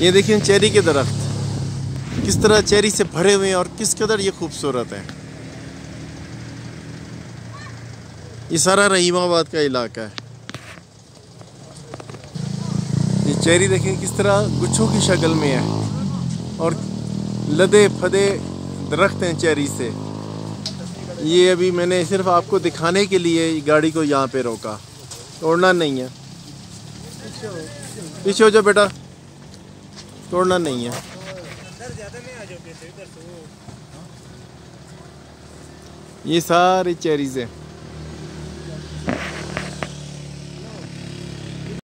ये देखिए चेरी के दरख्त। किस तरह चेरी से भरे हुए हैं और किस कदर ये खूबसूरत है। ये सारा रहीमाबाद का इलाका है। ये चेरी देखें किस तरह गुच्छों की शक्ल में है और लदे फदे दरख्त हैं चेरी से। ये अभी मैंने सिर्फ़ आपको दिखाने के लिए गाड़ी को यहाँ पे रोका। तोड़ना नहीं है। पीछे हो जाओ बेटा। तोड़ना नहीं है। ये सारी चेरीज। हैं